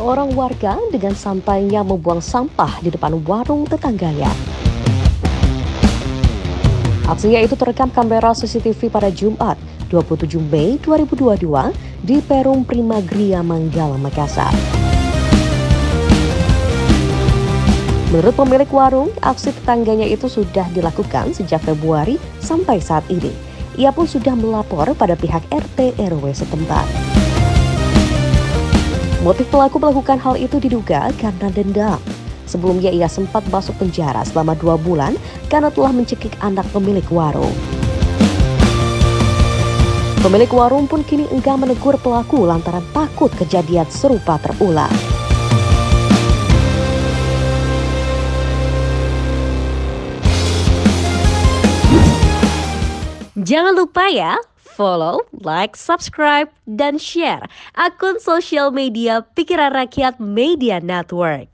seorang warga dengan santainya membuang sampah di depan warung tetangganya. Aksinya itu terekam kamera CCTV pada Jumat 27 Mei 2022 di Perum Primagria Manggala, Makassar. Menurut pemilik warung, aksi tetangganya itu sudah dilakukan sejak Februari sampai saat ini. Ia pun sudah melapor pada pihak RT RW setempat. Motif pelaku melakukan hal itu diduga karena dendam. Sebelumnya ia sempat masuk penjara selama dua bulan karena telah mencekik anak pemilik warung. Pemilik warung pun kini enggan menegur pelaku lantaran takut kejadian serupa terulang. Jangan lupa ya, follow, like, subscribe, dan share akun sosial media Pikiran Rakyat Media Network.